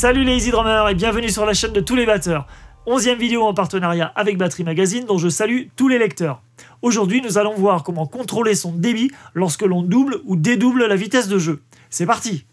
Salut les Easy Drummers et bienvenue sur la chaîne de tous les batteurs. Onzième vidéo en partenariat avec Battery Magazine dont je salue tous les lecteurs. Aujourd'hui nous allons voir comment contrôler son débit lorsque l'on double ou dédouble la vitesse de jeu. C'est parti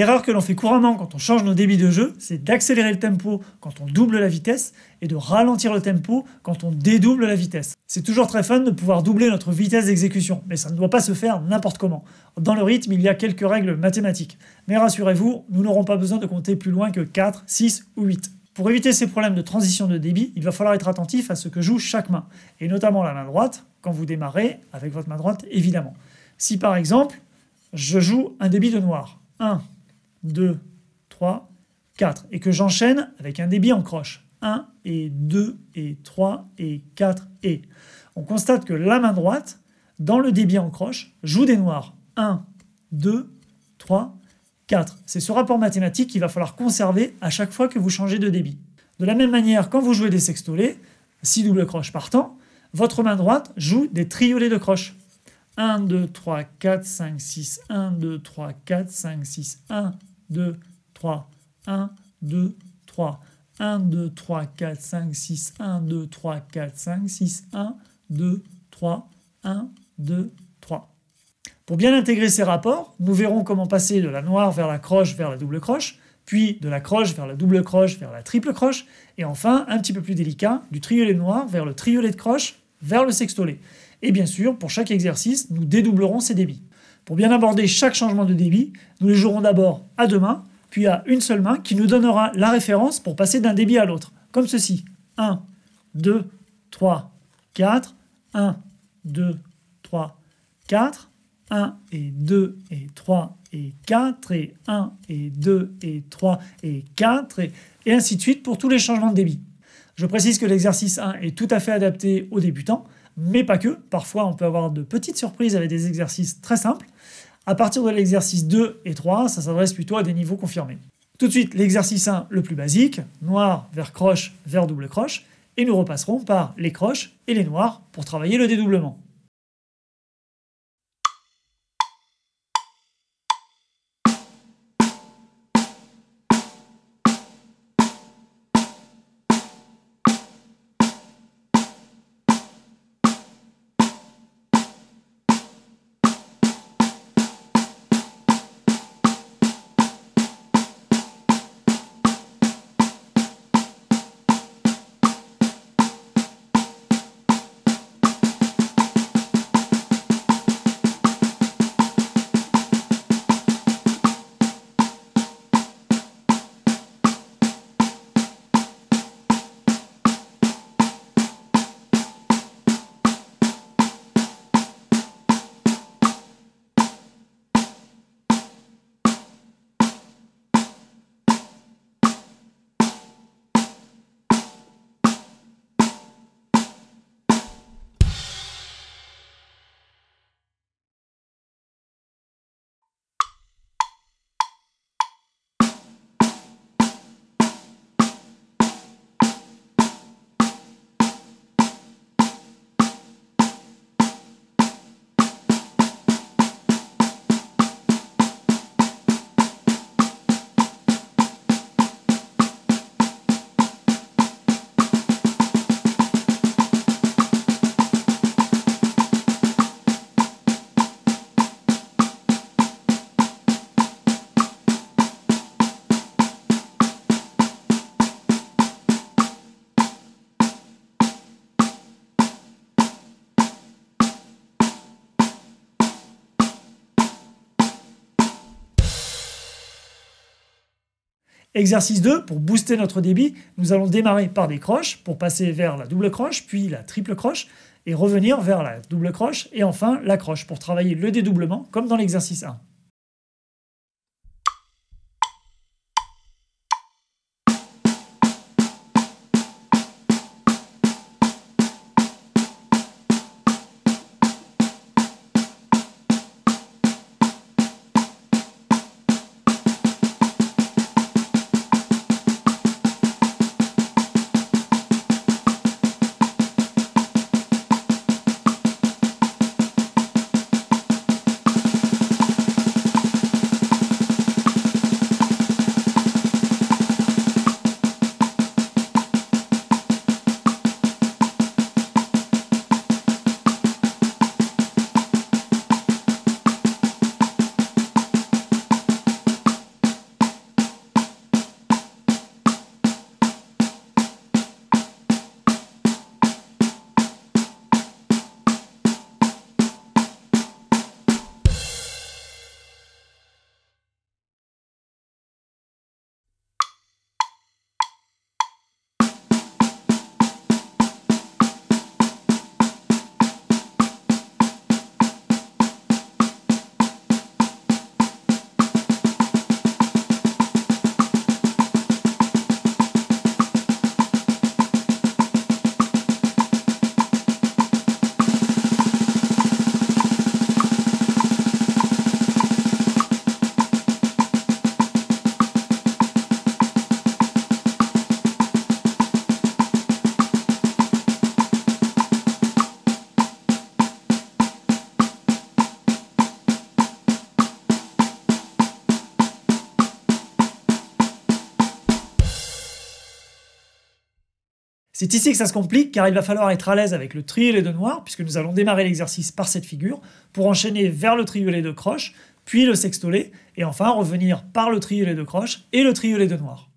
L'erreur que l'on fait couramment quand on change nos débits de jeu, c'est d'accélérer le tempo quand on double la vitesse et de ralentir le tempo quand on dédouble la vitesse. C'est toujours très fun de pouvoir doubler notre vitesse d'exécution, mais ça ne doit pas se faire n'importe comment. Dans le rythme, il y a quelques règles mathématiques. Mais rassurez-vous, nous n'aurons pas besoin de compter plus loin que 4, 6 ou 8. Pour éviter ces problèmes de transition de débit, il va falloir être attentif à ce que joue chaque main, et notamment la main droite, quand vous démarrez avec votre main droite évidemment. Si par exemple, je joue un débit de noir, 1, 2, 3, 4. Et que j'enchaîne avec un débit en croche. 1 et 2 et 3 et 4 et. On constate que la main droite, dans le débit en croche, joue des noirs. 1, 2, 3, 4. C'est ce rapport mathématique qu'il va falloir conserver à chaque fois que vous changez de débit. De la même manière, quand vous jouez des sextolés, 6 doubles croches partant, votre main droite joue des triolets de croche. 1, 2, 3, 4, 5, 6, 1, 2, 3, 4, 5, 6, 1, 2, 3, 1, 2, 3, 1, 2, 3, 4, 5, 6, 1, 2, 3, 4, 5, 6, 1, 2, 3, 1, 2, 3. Pour bien intégrer ces rapports, nous verrons comment passer de la noire vers la croche vers la double croche, puis de la croche vers la double croche vers la triple croche, et enfin, un petit peu plus délicat, du triolet noir vers le triolet de croche vers le sextolet. Et bien sûr, pour chaque exercice, nous dédoublerons ces débits. Pour bien aborder chaque changement de débit, nous les jouerons d'abord à deux mains, puis à une seule main qui nous donnera la référence pour passer d'un débit à l'autre, comme ceci. 1, 2, 3, 4, 1, 2, 3, 4, 1 et 2 et 3 et 4 et 1 et 2 et 3 et 4 et, et ainsi de suite pour tous les changements de débit. Je précise que l'exercice 1 est tout à fait adapté aux débutants, mais pas que. Parfois, on peut avoir de petites surprises avec des exercices très simples. À partir de l'exercice 2 et 3, ça s'adresse plutôt à des niveaux confirmés. Tout de suite, l'exercice 1, le plus basique, noir vers croche vers double croche, et nous repasserons par les croches et les noirs pour travailler le dédoublement. Exercice 2, pour booster notre débit, nous allons démarrer par des croches pour passer vers la double croche, puis la triple croche, et revenir vers la double croche, et enfin la croche pour travailler le dédoublement comme dans l'exercice 1. C'est ici que ça se complique car il va falloir être à l'aise avec le triolet de noir puisque nous allons démarrer l'exercice par cette figure pour enchaîner vers le triolet de croche, puis le sextolet et enfin revenir par le triolet de croche et le triolet de noir.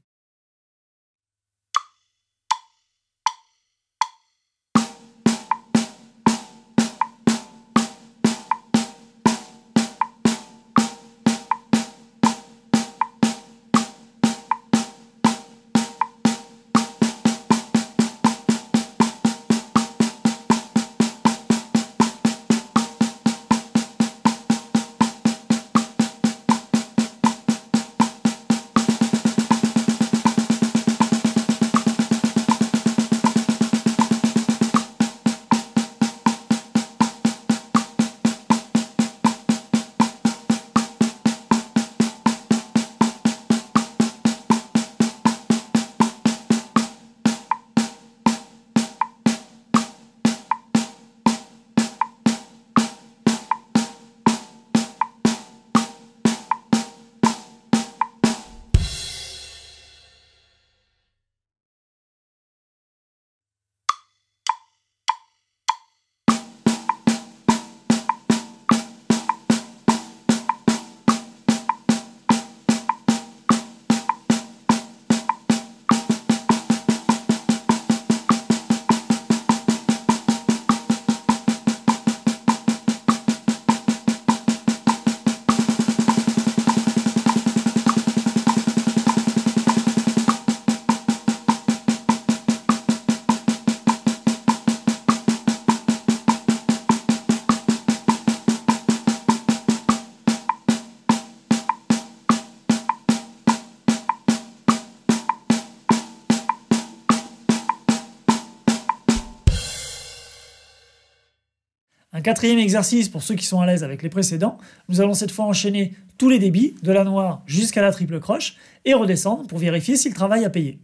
Un quatrième exercice pour ceux qui sont à l'aise avec les précédents, nous allons cette fois enchaîner tous les débits, de la noire jusqu'à la triple croche, et redescendre pour vérifier si le travail a payé.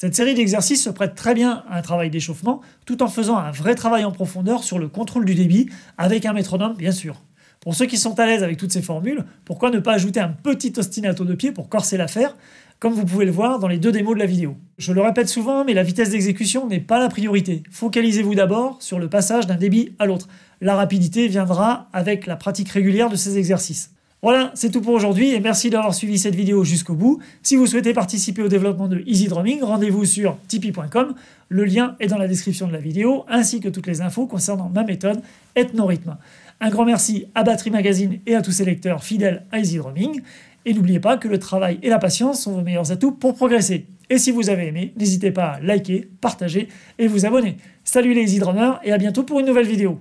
Cette série d'exercices se prête très bien à un travail d'échauffement, tout en faisant un vrai travail en profondeur sur le contrôle du débit, avec un métronome bien sûr. Pour ceux qui sont à l'aise avec toutes ces formules, pourquoi ne pas ajouter un petit ostinato de pied pour corser l'affaire, comme vous pouvez le voir dans les deux démos de la vidéo. Je le répète souvent, mais la vitesse d'exécution n'est pas la priorité. Focalisez-vous d'abord sur le passage d'un débit à l'autre. La rapidité viendra avec la pratique régulière de ces exercices. Voilà, c'est tout pour aujourd'hui et merci d'avoir suivi cette vidéo jusqu'au bout. Si vous souhaitez participer au développement de Easy Drumming, rendez-vous sur tipeee.com. Le lien est dans la description de la vidéo, ainsi que toutes les infos concernant ma méthode Ethnorhythme. Un grand merci à Battery Magazine et à tous ses lecteurs fidèles à Easy Drumming. Et n'oubliez pas que le travail et la patience sont vos meilleurs atouts pour progresser. Et si vous avez aimé, n'hésitez pas à liker, partager et vous abonner. Salut les Easy Drummers et à bientôt pour une nouvelle vidéo.